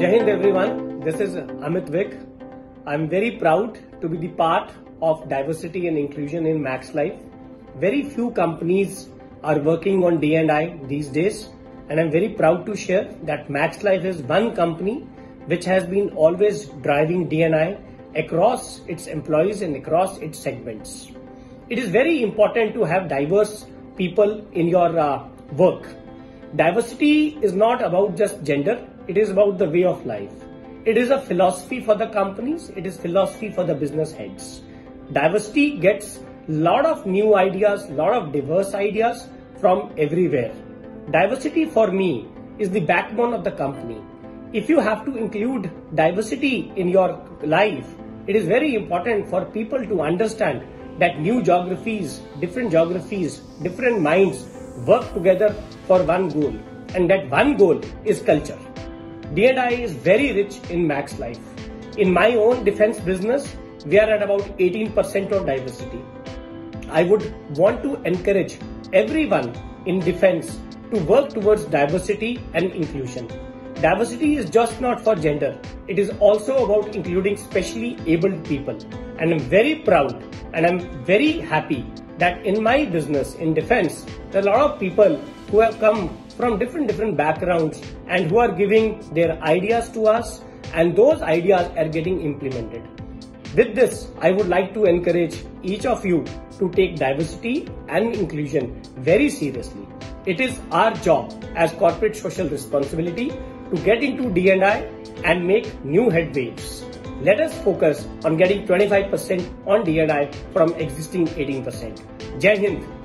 Hind everyone, this is Amit Vig. I'm very proud to be the part of diversity and inclusion in Max Life. Very few companies are working on D&I these days and I'm very proud to share that Max Life is one company which has been always driving D&I across its employees and across its segments. It is very important to have diverse people in your uh, work. Diversity is not about just gender, it is about the way of life. It is a philosophy for the companies, it is philosophy for the business heads. Diversity gets lot of new ideas, lot of diverse ideas from everywhere. Diversity for me is the backbone of the company. If you have to include diversity in your life, it is very important for people to understand that new geographies, different geographies, different minds work together for one goal. And that one goal is culture. D&I is very rich in Max Life. In my own defense business, we are at about 18% of diversity. I would want to encourage everyone in defense to work towards diversity and inclusion. Diversity is just not for gender. It is also about including specially abled people. And I'm very proud and I'm very happy that in my business in defense, there are a lot of people who have come from different different backgrounds and who are giving their ideas to us and those ideas are getting implemented. With this, I would like to encourage each of you to take diversity and inclusion very seriously. It is our job as corporate social responsibility to get into D&I and make new headways. Let us focus on getting 25% on D&I from existing 18%. Jai Hind.